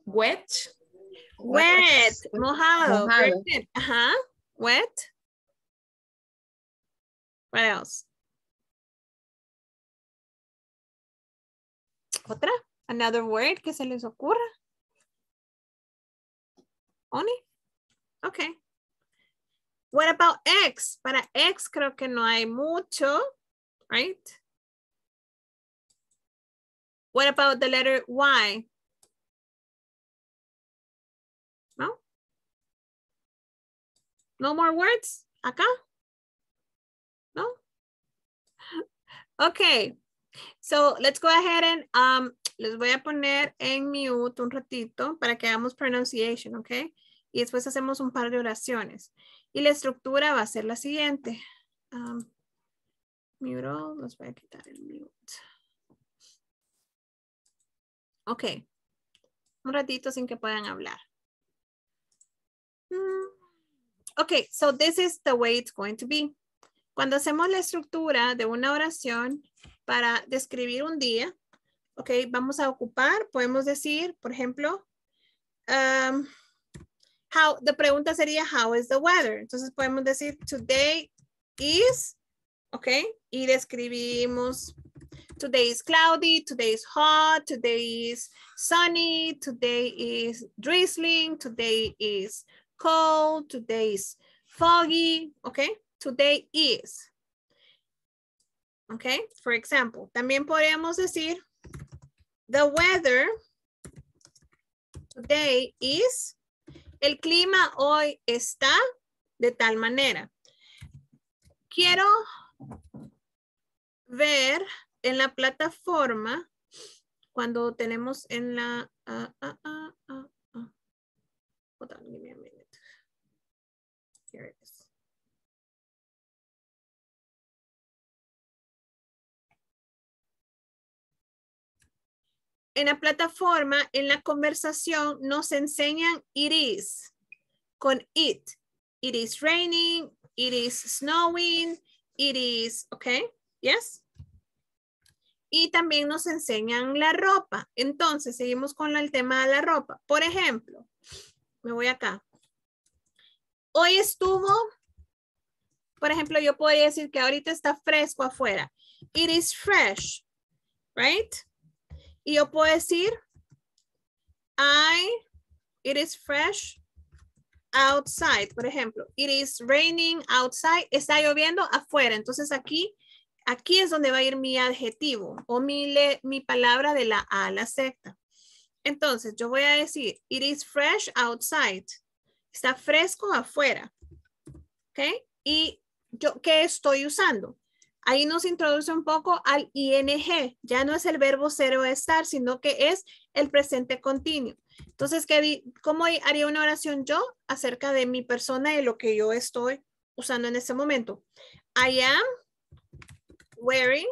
Wet. Wet. Mojado. Ajá. Wet. What else? ¿Otra? Another word que se les ocurra. Oni? Okay. What about X? Para X creo que no hay mucho, right? What about the letter Y? No? No more words? Acá? No? Okay. So let's go ahead and um, les voy a poner en mute un ratito para que hagamos pronunciation, okay? Y después hacemos un par de oraciones. Y la estructura va a ser la siguiente. Um, mute all, les voy a quitar el mute. Ok. Un ratito sin que puedan hablar. Mm, Ok, so this is the way it's going to be. Cuando hacemos la estructura de una oración para describir un día, ok, vamos a ocupar, podemos decir, por ejemplo, um, how, the pregunta sería, how is the weather? Entonces podemos decir, today is, ok, y describimos, today is cloudy, today is hot, today is sunny, today is drizzling, today is cold, today is foggy, ok, today is. Okay, for example, también podríamos decir, the weather today is, el clima hoy está de tal manera. Quiero ver en la plataforma, cuando tenemos en la... ah, ah, ah, en la plataforma, en la conversación, nos enseñan it is con it. It is raining, it is snowing, it is, okay, yes. Y también nos enseñan la ropa. Entonces, seguimos con el tema de la ropa. Por ejemplo, me voy acá. Hoy estuvo, por ejemplo, yo podría decir que ahorita está fresco afuera. It is fresh, right? Y yo puedo decir, I, it is fresh outside, por ejemplo. It is raining outside. Está lloviendo afuera. Entonces aquí, aquí es donde va a ir mi adjetivo o mi, le- mi palabra de la A a la Z. Entonces yo voy a decir, it is fresh outside. Está fresco afuera. ¿Ok? Y yo, ¿qué estoy usando? Ahí nos introduce un poco al ing. Ya no es el verbo ser o estar, sino que es el presente continuo. Entonces, ¿qué di- ¿cómo haría una oración yo acerca de mi persona y lo que yo estoy usando en este momento? I am wearing.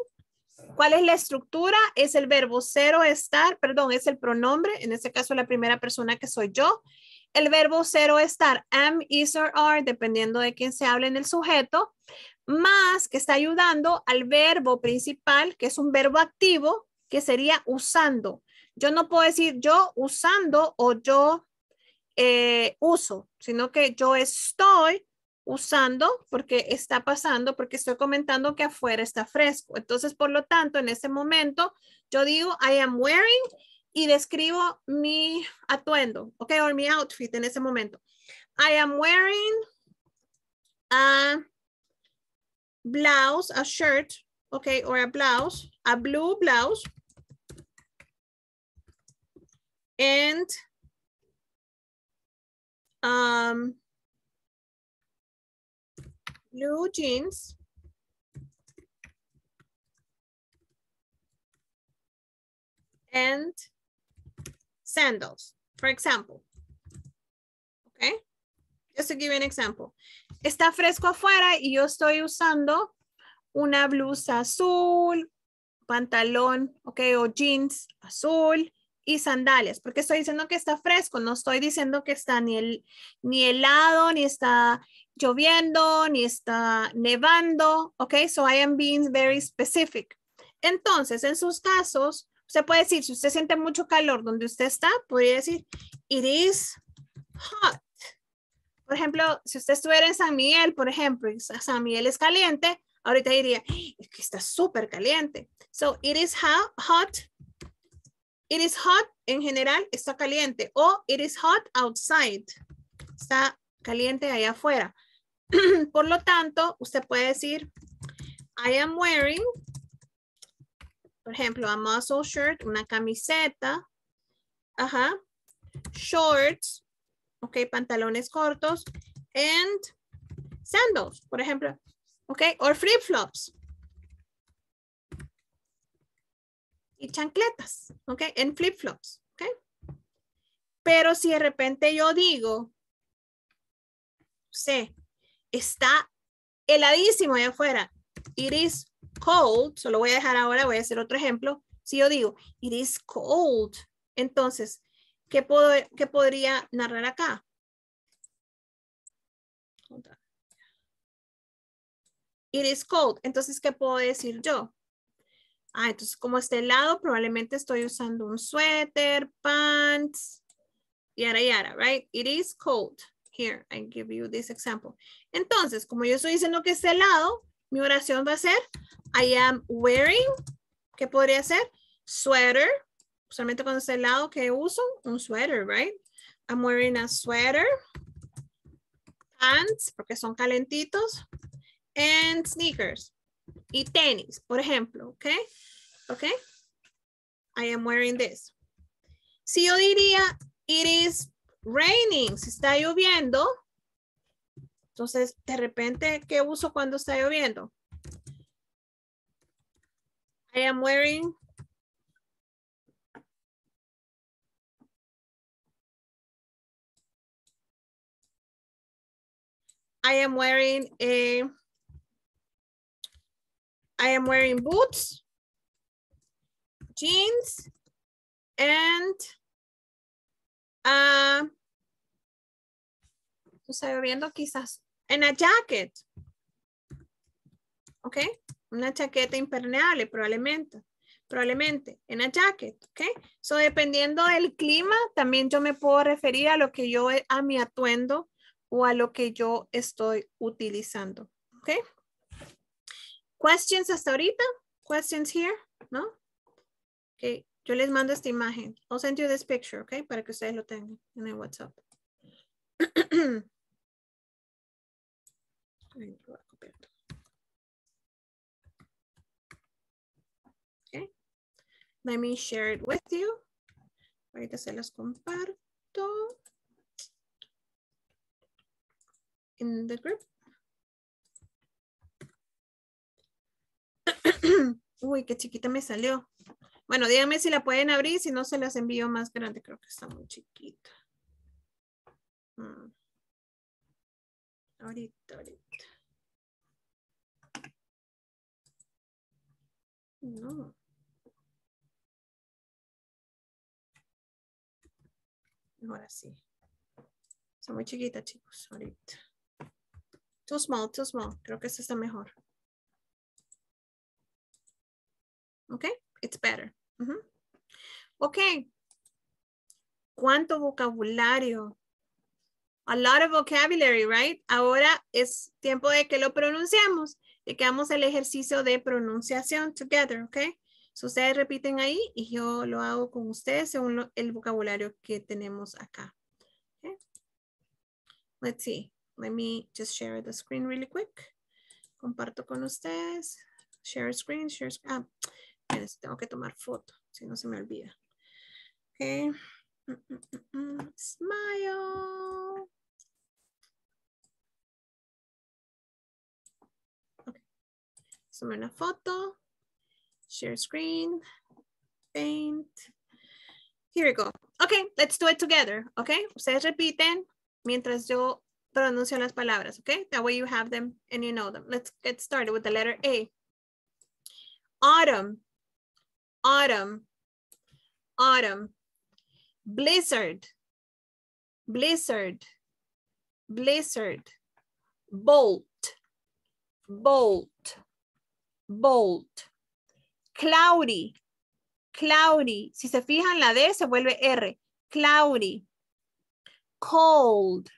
¿Cuál es la estructura? Es el verbo ser estar, perdón, es el pronombre, en este caso la primera persona que soy yo. El verbo ser estar, am, is or are, dependiendo de quién se hable en el sujeto, más que está ayudando al verbo principal, que es un verbo activo, que sería usando. Yo no puedo decir yo usando o yo eh, uso, sino que yo estoy usando porque está pasando, porque estoy comentando que afuera está fresco. Entonces, por lo tanto, en ese momento, yo digo I am wearing y describo mi atuendo, ok, o mi outfit en ese momento. I am wearing a blouse, a shirt, okay, or a blouse, a blue blouse. And um, blue jeans. And sandals, for example. Okay, just to give you an example. Está fresco afuera y yo estoy usando una blusa azul, pantalón, ok, o jeans azul y sandalias, porque estoy diciendo que está fresco, no estoy diciendo que está ni, el, ni helado, ni está lloviendo, ni está nevando, ok, so I am being very specific. Entonces, en sus casos, usted puede decir, si usted siente mucho calor donde usted está, podría decir, it is hot. Por ejemplo, si usted estuviera en San Miguel, por ejemplo, y Sa- San Miguel es caliente, ahorita diría, que está súper caliente. So, it is ho- hot. It is hot en general, está caliente. O it is hot outside. Está caliente allá afuera. <clears throat> Por lo tanto, usted puede decir, I am wearing, por ejemplo, a muscle shirt, una camiseta, ajá, shorts, ok, pantalones cortos, and sandals, por ejemplo, ok, or flip-flops. Y chancletas, ok, en flip-flops, ok. Pero si de repente yo digo, sé, está heladísimo allá afuera, it is cold, solo voy a dejar ahora, voy a hacer otro ejemplo. Si yo digo, it is cold, entonces, ¿qué, puedo, qué podría narrar acá? It is cold. Entonces, ¿qué puedo decir yo? Ah, entonces como está helado, probablemente estoy usando un suéter, pants, yara yara, right? It is cold. Here, I give you this example. Entonces, como yo estoy diciendo que es helado, mi oración va a ser I am wearing, ¿qué podría ser? Sweater. Usualmente cuando está helado, ¿qué uso? Un sweater, right? I'm wearing a sweater. Pants, porque son calentitos. And sneakers. Y tenis, por ejemplo, ¿ok? ¿Ok? I am wearing this. Si yo diría, it is raining, si está lloviendo, entonces, de repente, ¿qué uso cuando está lloviendo? I am wearing I am wearing a I am wearing boots, jeans, and uh, está lloviendo quizás en a jacket. ¿Ok? Una chaqueta impermeable probablemente. Probablemente en a jacket. ¿Ok? So dependiendo del clima, también yo me puedo referir a lo que yo, a mi atuendo o a lo que yo estoy utilizando. ¿Ok? Questions hasta ahorita? Questions here? ¿No? Ok. Yo les mando esta imagen. I'll send you this picture, ¿ok? Para que ustedes lo tengan en el WhatsApp. <clears throat> Okay. Let me share it with you. Ahorita se las comparto. The group. <clears throat> Uy, qué chiquita me salió. Bueno, díganme si la pueden abrir, si no se las envío más grande. Creo que está muy chiquita. Mm. Ahorita, ahorita. No. Ahora sí. Está muy chiquita, chicos, ahorita. Too small, too small. Creo que esta está mejor. Okay, it's better. Ujú. Ok. ¿Cuánto vocabulario? A lot of vocabulary, right? Ahora es tiempo de que lo pronunciemos, de que hagamos el ejercicio de pronunciación together, ¿ok? So ustedes repiten ahí y yo lo hago con ustedes según el vocabulario que tenemos acá. Okay. Let's see. Let me just share the screen really quick. Comparto con ustedes. Share screen, share screen. Ah, tengo que tomar foto, si no se me olvida. Okay. Mm, mm, mm. Smile. Toma una foto. Share screen. Paint. Here we go. Okay, let's do it together. Okay, ustedes repiten mientras yo pronuncio las palabras. Okay, that way you have them and you know them. Let's get started with the letter A. Autumn. Autumn. Autumn. Blizzard. Blizzard. Blizzard. Bolt. Bolt. Bolt. Cloudy. Cloudy. Si se fijan, la D se vuelve R. Cloudy. Cold.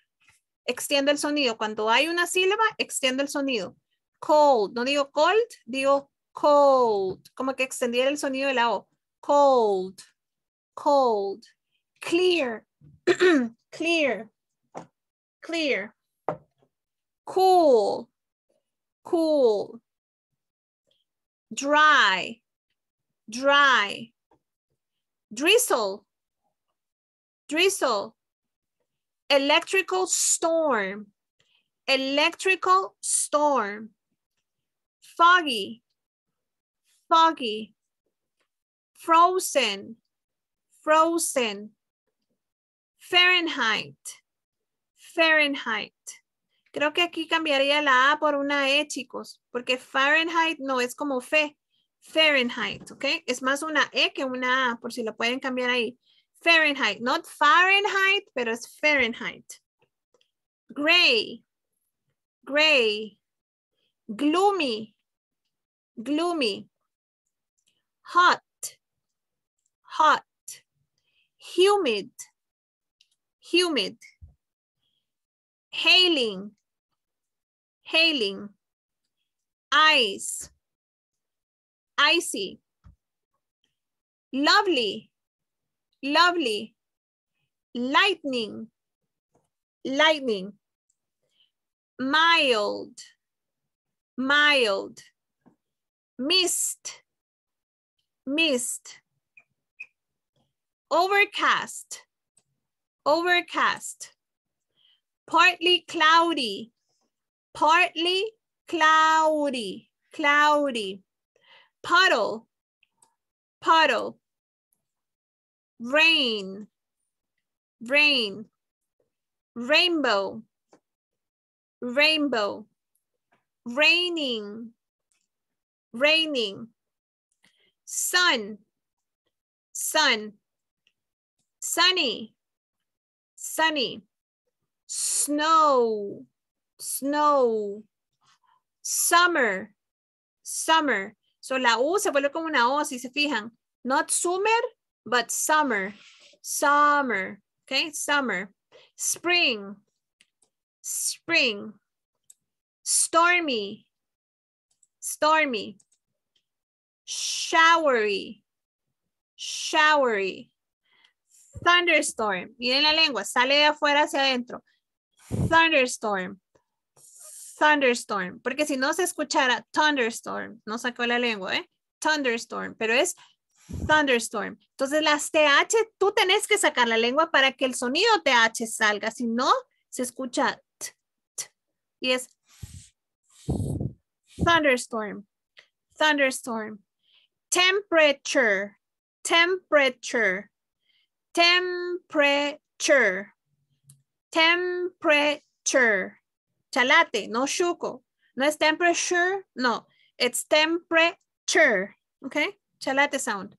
Extiendo el sonido. Cuando hay una sílaba, extiendo el sonido. Cold. No digo cold, digo cold. Como que extendiera el sonido de la O. Cold. Cold. Clear. <clears throat> Clear. Clear. Cool. Cool. Dry. Dry. Drizzle. Drizzle. Electrical storm. Electrical storm. Foggy. Foggy. Frozen. Frozen. Fahrenheit. Fahrenheit. Creo que aquí cambiaría la A por una E, chicos, porque Fahrenheit no es como fe. Fahrenheit, ¿ok? Es más una E que una A, por si lo pueden cambiar ahí. Fahrenheit, not Fahrenheit, pero es Fahrenheit. Gray, gray, gloomy, gloomy. hot, hot, humid, humid, hailing, hailing, ice, icy, lovely, lovely, lightning, lightning, mild, mild, mist, mist, overcast, overcast, partly cloudy, partly cloudy, cloudy, puddle, puddle, rain, rain, rainbow, rainbow, raining, raining, sun, sun, sunny, sunny, snow, snow, summer, summer. So la U se vuelve como una O si se fijan. Not summer, but summer, summer, okay, summer. Spring, spring, stormy, stormy, showery, showery, thunderstorm. Miren la lengua, sale de afuera hacia adentro. Thunderstorm, thunderstorm. Porque si no se escuchara thunderstorm, no sacó la lengua, ¿eh? Thunderstorm, pero es thunderstorm. Entonces las TH, tú tenés que sacar la lengua para que el sonido TH salga. Si no, se escucha t, t, y es thunderstorm, thunderstorm, temperature, temperature, temperature, temperature, chalate, no shuko, no es temperature, no, it's temperature, okay, chalate sound.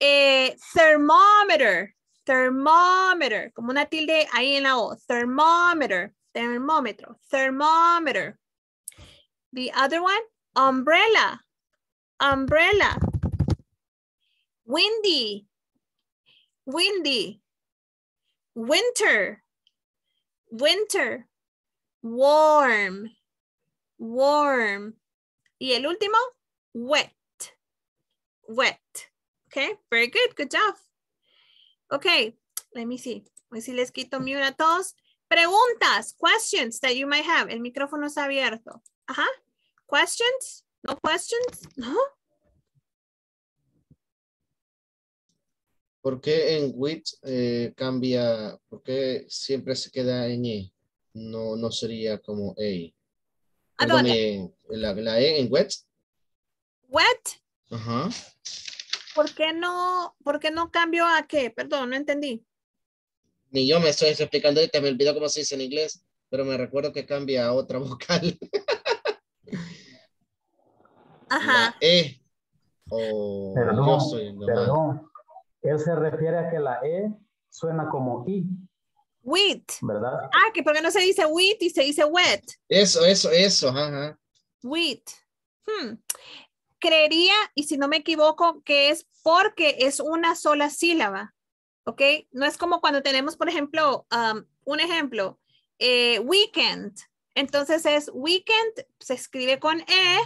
Eh, thermometer, thermometer, como una tilde ahí en la O, thermometer, thermometer, thermometer. The other one, umbrella, umbrella. Windy, windy. Winter, winter. Warm, warm. Y el último, wet, wet. Okay, very good, good job. Okay, let me see. Voy si les quito mute a todos. Preguntas, questions that you might have. El micrófono está abierto. Ajá. Questions? No questions? No. ¿Por qué en with eh, cambia? ¿Por qué siempre se queda en E? No, no sería como A. ¿A dónde? La, la E en wet. Wet. Ajá. ¿Por qué no, por qué no cambio a qué? Perdón, no entendí. Ni yo me estoy explicando ahorita, me olvidó cómo se dice en inglés, pero me recuerdo que cambia a otra <laughs> vocal. Ajá. La E. O yo soy lo mal. perdón. Él se refiere a que la E suena como I, Wheat. ¿verdad? Ah, que por qué no se dice wheat y se dice wet. Eso, eso, eso, ajá, ajá. Wheat. Hmm. Creería, y si no me equivoco, que es porque es una sola sílaba. ¿Ok? No es como cuando tenemos, por ejemplo, um, un ejemplo, eh, weekend. Entonces es weekend, se escribe con E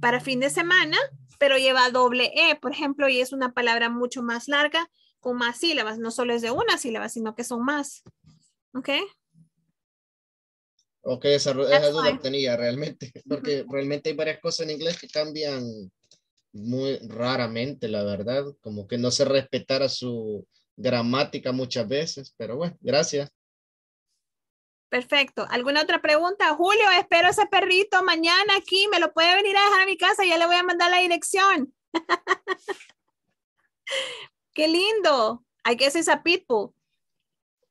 para fin de semana, pero lleva doble E, por ejemplo, y es una palabra mucho más larga, con más sílabas. No solo es de una sílaba, sino que son más. ¿Ok? Ok, esa, esa duda tenía realmente, <laughs> porque realmente hay varias cosas en inglés que cambian muy raramente, la verdad, como que no se respetara su gramática muchas veces, pero bueno, gracias. Perfecto. ¿Alguna otra pregunta? Julio, espero ese perrito mañana aquí. Me lo puede venir a dejar a mi casa. Ya le voy a mandar la dirección. <laughs> Qué lindo. I guess it's a pitbull.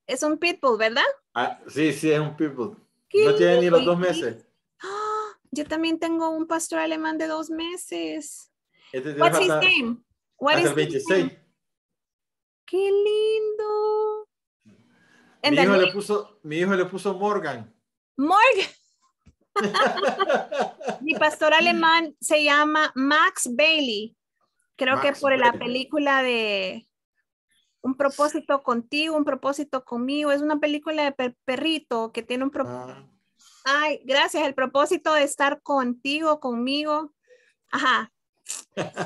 Es un pitbull, ¿verdad? Ah, sí, sí, es un pitbull. Qué No tiene ni los dos meses. ¡Ah! <gasps> Yo también tengo un pastor alemán de dos meses. What's his name? What hasta is el 26. Qué lindo. Mi hijo, le puso, mi hijo le puso Morgan. Morgan. <laughs> Mi pastor alemán se llama Max Bailey. Creo que por la Baer. película de Un propósito contigo, un propósito conmigo. Es una película de per- perrito que tiene un propósito. Ah, Ay, gracias. El propósito de estar contigo, conmigo. Ajá.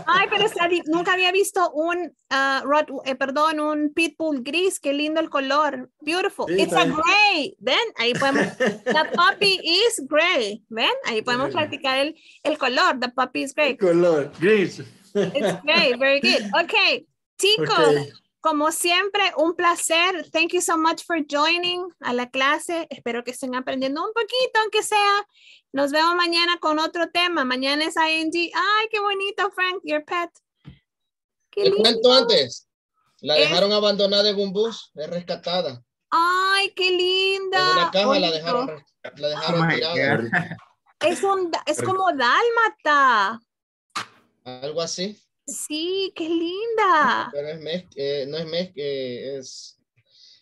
Ay, pero está nunca había visto un, Rot- eh, perdón, un pitbull gris. Qué lindo el color. Beautiful. Sí, It's a gray. ¿Ven? Ahí podemos. <laughs> The puppy is gray. ¿Ven? Ahí podemos practicar el, el color. The puppy is gray. color, gris. It's great, very good. <laughs> Okay, chicos, Ok. como siempre, un placer. Thank you so much for joining a la clase. Espero que estén aprendiendo un poquito, aunque sea. Nos vemos mañana con otro tema. Mañana es ING. Ay, qué bonito, Frank, your pet. Qué Te cuento lindo. antes. La Es- dejaron abandonada en un bus, es rescatada. Ay, qué linda. En una caja la dejaron, la dejaron Oh tirada. Es, un, es como dálmata. Algo así. Sí, qué linda. Pero es mez, eh, no es mez, eh, es,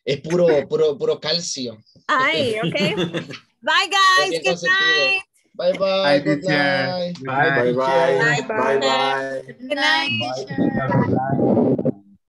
es puro, puro, puro calcio. Ay, ok. <laughs> Bye, guys. bien Good night. Bye bye. Bye, good teacher. night. Bye bye. Bye, Bye bye. Good night. Good night, teacher.